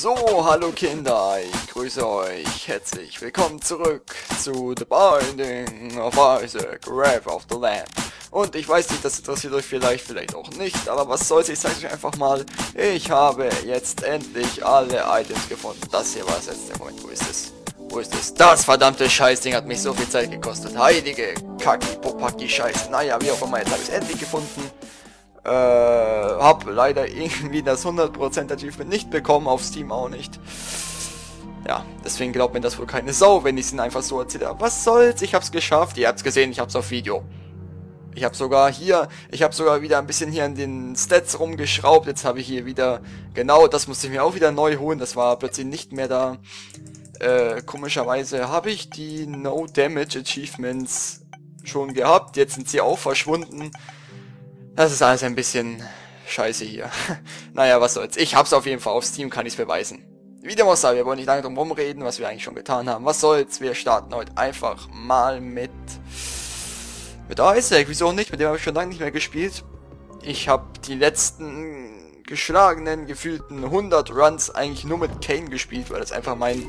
So, hallo Kinder, ich grüße euch herzlich. Willkommen zurück zu The Binding of Isaac, Wrath of the Lamb. Und ich weiß nicht, das interessiert euch vielleicht, vielleicht auch nicht, aber was soll's, ich zeige euch einfach mal. Ich habe jetzt endlich alle Items gefunden. Das hier war es jetzt der Moment, wo ist es? Wo ist es? Das verdammte Scheißding hat mich so viel Zeit gekostet. Heilige Kacki, Popaki, Scheiße. Naja, wie auch immer, jetzt habe ich es endlich gefunden. Äh, hab leider irgendwie das 100% Achievement nicht bekommen, auf Steam auch nicht. Ja, deswegen glaubt mir das wohl keine Sau, wenn ich es ihnen einfach so erzähle. Was soll's, ich hab's geschafft, ihr habt's gesehen, ich hab's auf Video. Ich habe sogar hier, ich habe sogar wieder ein bisschen hier an den Stats rumgeschraubt. Jetzt habe ich hier wieder, genau, das musste ich mir auch wieder neu holen. Das war plötzlich nicht mehr da. Äh, komischerweise habe ich die No Damage Achievements schon gehabt. Jetzt sind sie auch verschwunden. Das ist alles ein bisschen scheiße hier. naja, was soll's. Ich hab's auf jeden Fall auf Steam, kann ich's beweisen. Wie dem auch sei, wir wollen nicht lange drum rumreden, was wir eigentlich schon getan haben. Was soll's, wir starten heute einfach mal mit... Mit Isaac, wieso nicht? Mit dem habe ich schon lange nicht mehr gespielt. Ich habe die letzten geschlagenen, gefühlten 100 Runs eigentlich nur mit Kane gespielt, weil das einfach mein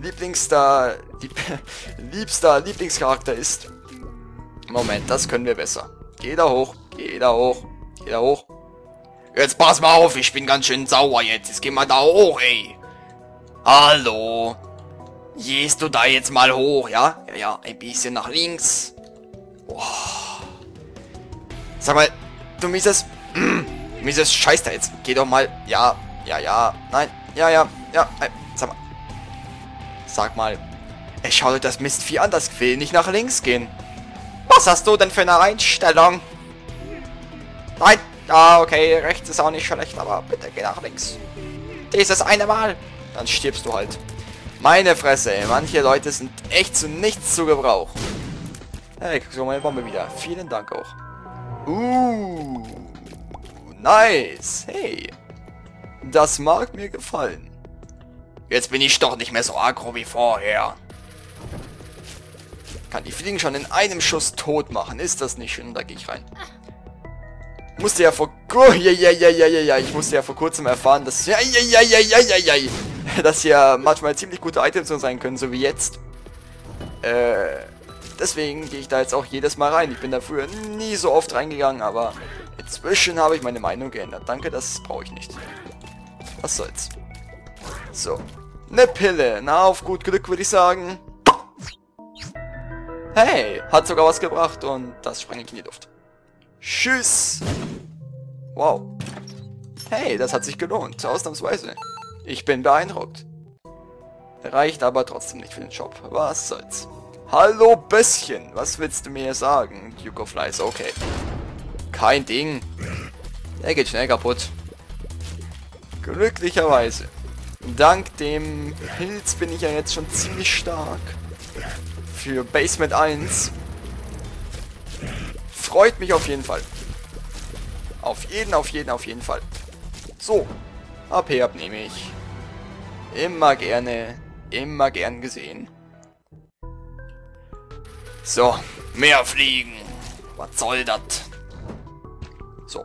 Lieblingster, lieb, liebster Lieblingscharakter ist. Moment, das können wir besser. Da hoch, da hoch, da hoch. Jetzt pass mal auf, ich bin ganz schön sauer jetzt. Jetzt geh mal da hoch, ey. Hallo. Gehst du da jetzt mal hoch, ja? Ja, ja, ein bisschen nach links. Boah. Sag mal, du mieses... Mm, mieses Scheiß da jetzt. Geh doch mal... Ja, ja, ja. Nein. Ja, ja, ja. Nein. Sag mal. Sag mal. Ey, schau dir das Mistvieh an. Das will nicht nach links gehen. Was hast du denn für eine Einstellung? Nein. Ah, okay. Rechts ist auch nicht schlecht, aber bitte geh nach links. Dieses eine Mal. Dann stirbst du halt. Meine Fresse, ey. Manche Leute sind echt zu nichts zu gebrauchen. Hey, guck mal meine Bombe wieder. Vielen Dank auch. Uh, nice. Hey, das mag mir gefallen. Jetzt bin ich doch nicht mehr so aggro wie vorher. Kann die Fliegen schon in einem Schuss tot machen. Ist das nicht schön? Da gehe ich rein. Musste ja vor... Ja, ja, ja, ja, ja, ja. Ich musste ja vor kurzem erfahren, dass... Ja, ja, ja, ja, ja, ja, ja. Dass ja manchmal ziemlich gute Items sein können, so wie jetzt. Äh... Deswegen gehe ich da jetzt auch jedes Mal rein. Ich bin da früher nie so oft reingegangen, aber inzwischen habe ich meine Meinung geändert. Danke, das brauche ich nicht. Was soll's. So. Eine Pille. Na, auf gut Glück würde ich sagen. Hey, hat sogar was gebracht und das spreng ich in die Luft. Tschüss. Wow. Hey, das hat sich gelohnt. Ausnahmsweise. Ich bin beeindruckt. Reicht aber trotzdem nicht für den Job. Was soll's. Hallo Bösschen, was willst du mir sagen? Duke of Lies, okay. Kein Ding. Der geht schnell kaputt. Glücklicherweise. Dank dem Pilz bin ich ja jetzt schon ziemlich stark. Für Basement 1. Freut mich auf jeden Fall. Auf jeden, auf jeden, auf jeden Fall. So. AP abnehme ich. Immer gerne, immer gern gesehen. So, mehr fliegen. Was soll das? So.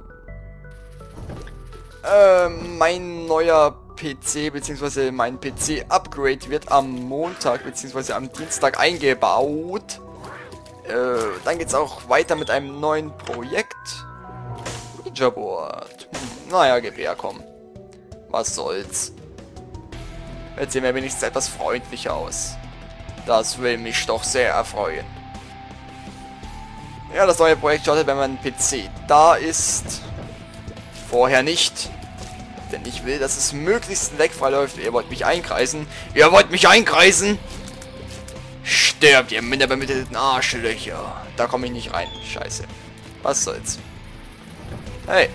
Ähm, mein neuer PC, beziehungsweise mein PC-Upgrade wird am Montag, beziehungsweise am Dienstag eingebaut. Äh, dann geht's auch weiter mit einem neuen Projekt. Hm, naja, gib her, komm. Was soll's. Jetzt sehen wir wenigstens etwas freundlicher aus. Das will mich doch sehr erfreuen. Ja, das neue Projekt startet, wenn mein PC da ist. Vorher nicht. Denn ich will, dass es möglichst leckfrei läuft. Ihr wollt mich einkreisen. Ihr wollt mich einkreisen! Stirbt, ihr minderbemittelten Arschlöcher. Da komme ich nicht rein. Scheiße. Was soll's. Hey.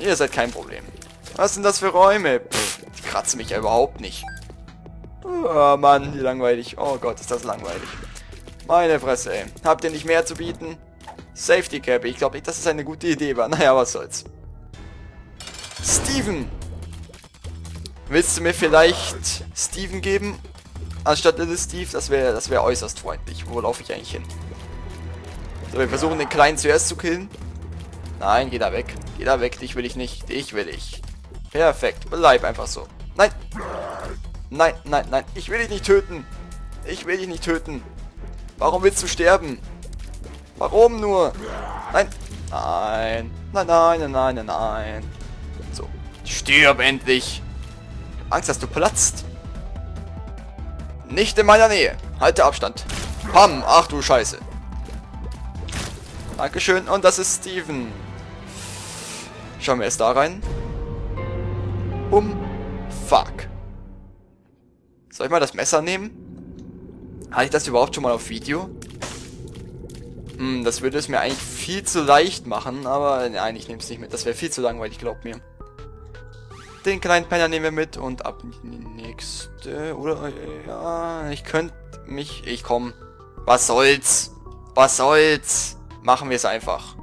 Ihr seid kein Problem. Was sind das für Räume? Pff, die kratzen mich ja überhaupt nicht. Oh Mann, wie langweilig. Oh Gott, ist das langweilig. Meine Fresse, ey. Habt ihr nicht mehr zu bieten? Safety Cap. Ich glaube nicht, dass es eine gute Idee war. Naja, was soll's. Steven! Willst du mir vielleicht Steven geben? Anstatt Little Steve? Das wäre das wäre äußerst freundlich. Wo laufe ich eigentlich hin? So, wir versuchen den Kleinen zuerst zu killen. Nein, geh da weg. Geh da weg. Dich will ich nicht. Dich will ich. Perfekt. Bleib einfach so. Nein. Nein, nein, nein. Ich will dich nicht töten. Ich will dich nicht töten. Warum willst du sterben? Warum nur? Nein. Nein. Nein, nein, nein, nein, nein, nein. So. Stirb endlich. Angst, dass du platzt. Nicht in meiner Nähe. Halte Abstand. Pam. Ach du Scheiße. Dankeschön. Und das ist Steven. Schauen wir erst da rein. Um. Fuck. Soll ich mal das Messer nehmen? Hatte ich das überhaupt schon mal auf Video? Hm, das würde es mir eigentlich viel zu leicht machen, aber nein, ich nehme es nicht mit. Das wäre viel zu langweilig, glaub mir. Den kleinen Penner nehmen wir mit und ab in die nächste. Oder, ja, ich könnte mich... Ich komm. Was soll's? Was soll's? Machen wir es einfach.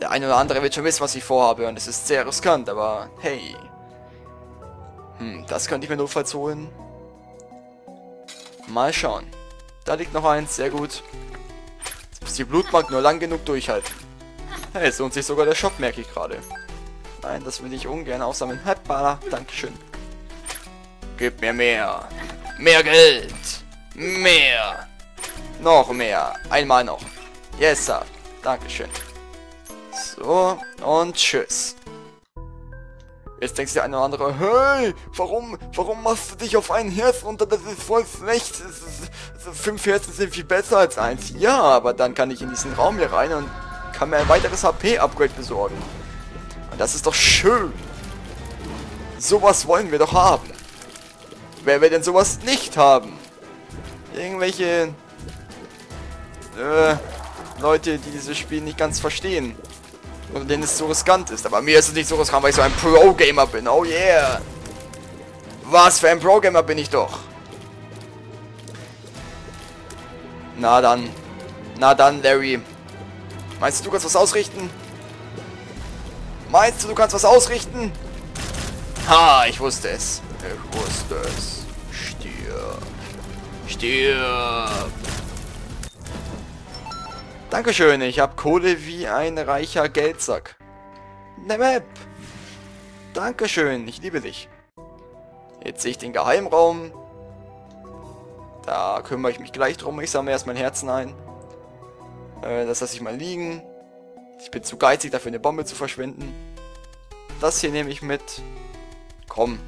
Der eine oder andere wird schon wissen, was ich vorhabe und es ist sehr riskant, aber hey. Hm, das könnte ich mir notfalls holen. Mal schauen. Da liegt noch eins, sehr gut. Jetzt muss die Blutmark nur lang genug durchhalten. Hey, es lohnt sich sogar der Shop, merke ich gerade. Nein, das will ich ungern aufsammeln. Hoppala, Dankeschön. Gib mir mehr. Mehr Geld. Mehr. Noch mehr. Einmal noch. Yes, sir. Dankeschön. So, und tschüss. Jetzt denkst du der eine oder andere, hey, warum, warum machst du dich auf ein Herz runter? Das ist voll schlecht. Fünf Herzen sind viel besser als eins. Ja, aber dann kann ich in diesen Raum hier rein und kann mir ein weiteres HP-Upgrade besorgen. Und das ist doch schön. Sowas wollen wir doch haben. Wer will denn sowas nicht haben? Irgendwelche äh, Leute, die dieses Spiel nicht ganz verstehen. Oder denen es so riskant ist. Aber mir ist es nicht so riskant, weil ich so ein Pro-Gamer bin. Oh yeah. Was für ein Pro-Gamer bin ich doch. Na dann. Na dann, Larry. Meinst du, du kannst was ausrichten? Meinst du, du kannst was ausrichten? Ha, ich wusste es. Ich wusste es. Stirb. Stirb. Dankeschön, ich habe Kohle wie ein reicher Geldsack. Ne Map. Dankeschön, ich liebe dich. Jetzt sehe ich den Geheimraum. Da kümmere ich mich gleich drum. Ich sammle erst mein Herzen ein. Äh, das lasse ich mal liegen. Ich bin zu geizig dafür eine Bombe zu verschwenden. Das hier nehme ich mit. Komm,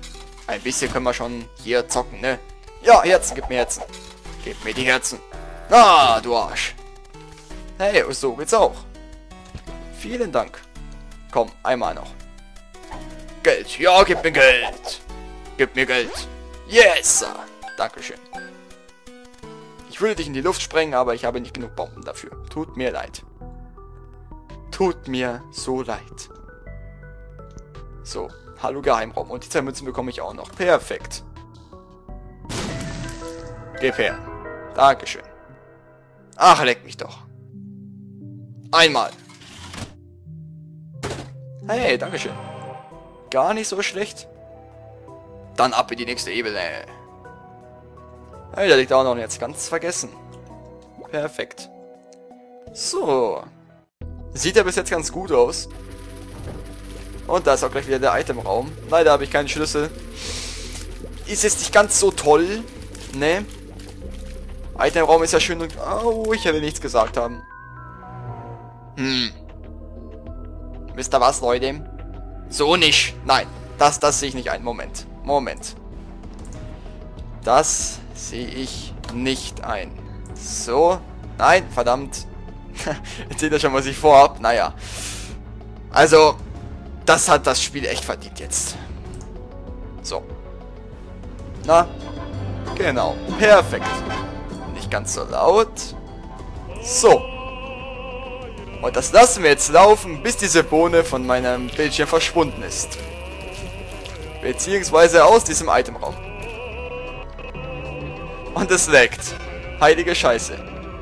ein bisschen können wir schon hier zocken, ne? Ja, Herzen, gib mir Herzen. Gib mir die Herzen. Ah, du Arsch. Hey, so geht's auch. Vielen Dank. Komm, einmal noch. Geld. Ja, gib mir Geld. Gib mir Geld. Yes, Sir. Dankeschön. Ich würde dich in die Luft sprengen, aber ich habe nicht genug Bomben dafür. Tut mir leid. Tut mir so leid. So, hallo Geheimraum. Und die zwei Münzen bekomme ich auch noch. Perfekt. Gib her. Dankeschön. Ach, leck mich doch. Einmal. Hey, Dankeschön. Gar nicht so schlecht. Dann ab in die nächste Ebene. Hey, da liegt auch noch jetzt ganz vergessen. Perfekt. So. Sieht ja bis jetzt ganz gut aus. Und da ist auch gleich wieder der Itemraum. Leider habe ich keinen Schlüssel. Ist jetzt nicht ganz so toll. Ne? Itemraum ist ja schön und... Oh, ich hätte nichts gesagt haben. Hm. Wisst ihr was, Leute? So nicht. Nein, das, das sehe ich nicht ein. Moment. Moment. Das sehe ich nicht ein. So. Nein, verdammt. Jetzt seht ihr schon, was ich vorhab. Naja. Also, das hat das Spiel echt verdient jetzt. So. Na? Genau. Perfekt. Nicht ganz so laut. So. Und das lassen wir jetzt laufen, bis diese Bohne von meinem Bildschirm verschwunden ist. Beziehungsweise aus diesem Itemraum. Und es leckt. Heilige Scheiße.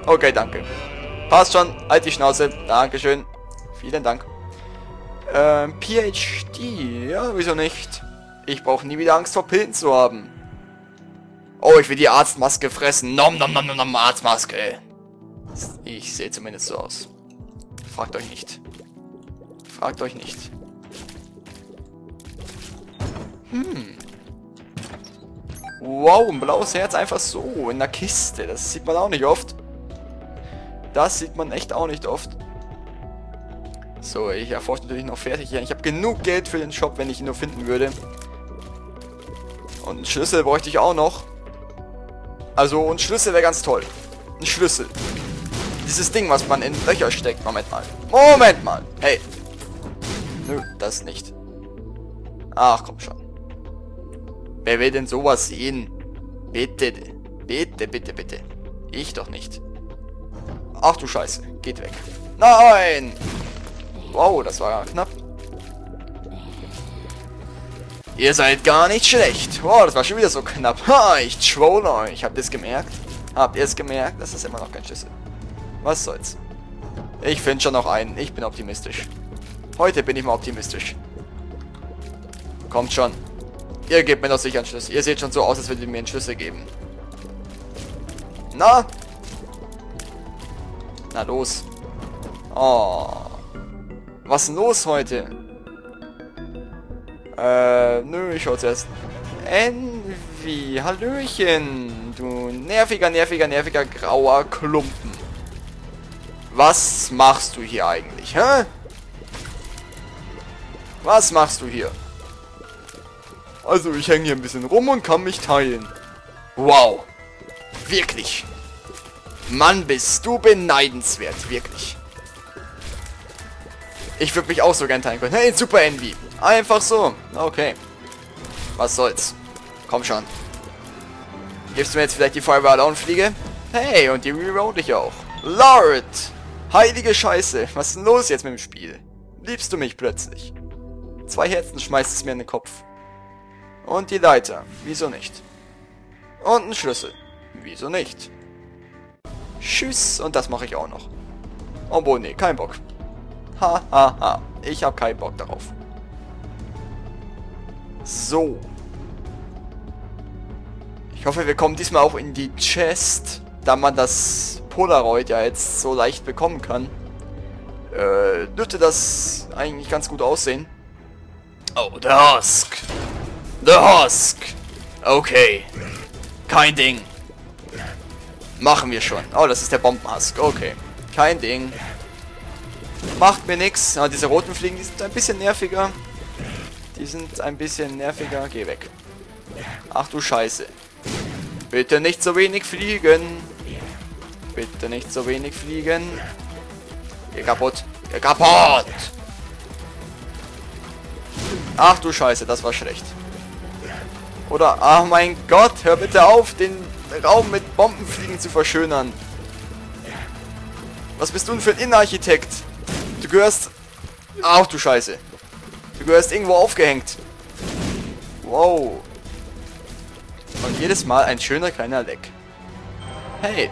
Okay, danke. Passt schon. Halt die Schnauze. Dankeschön. Vielen Dank. Ähm, PhD. Ja, wieso nicht? Ich brauche nie wieder Angst vor Pillen zu haben. Oh, ich will die Arztmaske fressen. Nom nom nom nom nom Arztmaske. Ich sehe zumindest so aus. Fragt euch nicht. Fragt euch nicht. Hm. Wow, ein blaues Herz einfach so in der Kiste. Das sieht man auch nicht oft. Das sieht man echt auch nicht oft. So, ich erforsche natürlich noch fertig. Ich habe genug Geld für den Shop, wenn ich ihn nur finden würde. Und einen Schlüssel bräuchte ich auch noch. Also, ein Schlüssel wäre ganz toll. Ein Schlüssel. Dieses Ding, was man in Löcher steckt. Moment mal. Moment mal. Hey. Nö, das nicht. Ach, komm schon. Wer will denn sowas sehen? Bitte. Bitte, bitte, bitte. Ich doch nicht. Ach du Scheiße. Geht weg. Nein! Wow, das war knapp. Ihr seid gar nicht schlecht. Wow, das war schon wieder so knapp. Ha, ich troll euch. Habt ihr es gemerkt? Habt ihr es gemerkt? Das ist immer noch kein Schlüssel. Was soll's. Ich finde schon noch einen. Ich bin optimistisch. Heute bin ich mal optimistisch. Kommt schon. Ihr gebt mir doch sicher einen Schlüssel. Ihr seht schon so aus, als würdet ihr mir einen Schlüssel geben. Na? Na los. Oh. Was ist denn los heute? Äh, nö, ich schau zuerst. Envy, Hallöchen. Du nerviger, nerviger, nerviger grauer Klumpen. Was machst du hier eigentlich, hä? Was machst du hier? Also, ich hänge hier ein bisschen rum und kann mich teilen. Wow. Wirklich. Mann, bist du beneidenswert. Wirklich. Ich würde mich auch so gern teilen können. Hey, Super Envy. Einfach so. Okay. Was soll's. Komm schon. Gibst du mir jetzt vielleicht die Feuerwehr Alone Fliege? Hey, und die reroll ich auch. Lord! Heilige Scheiße. Was ist denn los jetzt mit dem Spiel? Liebst du mich plötzlich? Zwei Herzen schmeißt es mir in den Kopf. Und die Leiter. Wieso nicht? Und ein Schlüssel. Wieso nicht? Tschüss. Und das mache ich auch noch. Obwohl, nee, kein Bock. Ha, ha, ha. Ich habe keinen Bock darauf. So. Ich hoffe, wir kommen diesmal auch in die Chest, da man das Polaroid ja jetzt so leicht bekommen kann. Äh, dürfte das eigentlich ganz gut aussehen. Oh, The Husk. The Husk. Okay. Kein Ding. Machen wir schon. Oh, das ist der Bombenhusk. Okay. Kein Ding. Macht mir nichts. Ah, diese roten Fliegen, die sind ein bisschen nerviger. Die sind ein bisschen nerviger. Geh weg. Ach du Scheiße. Bitte nicht so wenig fliegen. Bitte nicht so wenig fliegen. Geh kaputt. Geh kaputt. Ach du Scheiße, das war schlecht. Oder, ach mein Gott, hör bitte auf, den Raum mit Bombenfliegen zu verschönern. Was bist du denn für ein Innenarchitekt? Du gehörst... Ach du Scheiße. Du gehörst irgendwo aufgehängt. Wow. Und jedes Mal ein schöner kleiner Leck. Hey.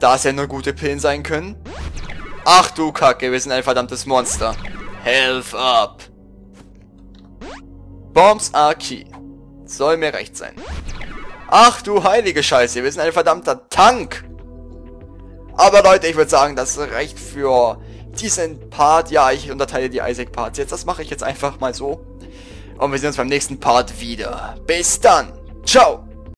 Da es ja nur gute Pillen sein können. Ach du Kacke, wir sind ein verdammtes Monster. Health up. Bombs are key. Soll mir recht sein. Ach du heilige Scheiße, wir sind ein verdammter Tank. Aber Leute, ich würde sagen, das reicht für diesen Part. Ja, ich unterteile die Isaac-Parts jetzt. Das mache ich jetzt einfach mal so. Und wir sehen uns beim nächsten Part wieder. Bis dann. Ciao.